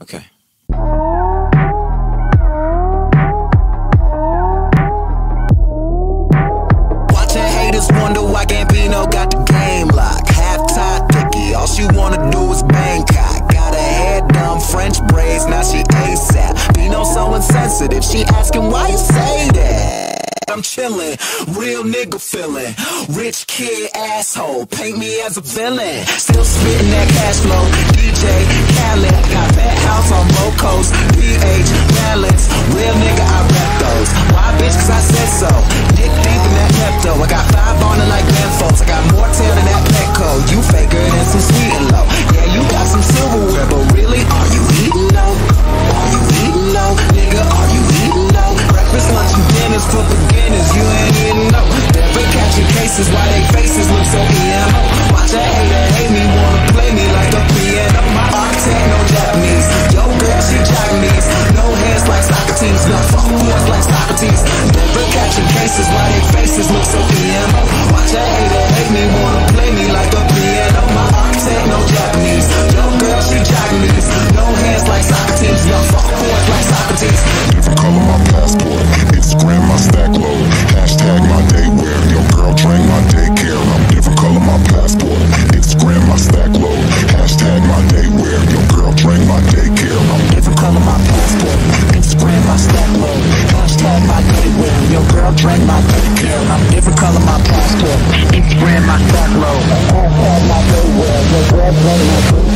Okay. Watching haters wonder why Gambino got the game. Half tied picky, all she wanna do is Bangkok. Got hair done, French braids, now she ASAP. Bino so insensitive, she asking why you say that. I'm chillin', real nigga. Rich kid asshole, paint me as a villain. Still spittin' that cash flow. DJ Khaled, cases why they faces look so emo. Watch a hater hate me, wanna play me like a piano. My architect, no Japanese. Yo, girl, she Chinese. No hands like Socrates. No phone like Socrates. Never catching cases why they faces look so emo. I'll drink my bank account. I'm different color my passport Instagram my stock low I'm on my nowhere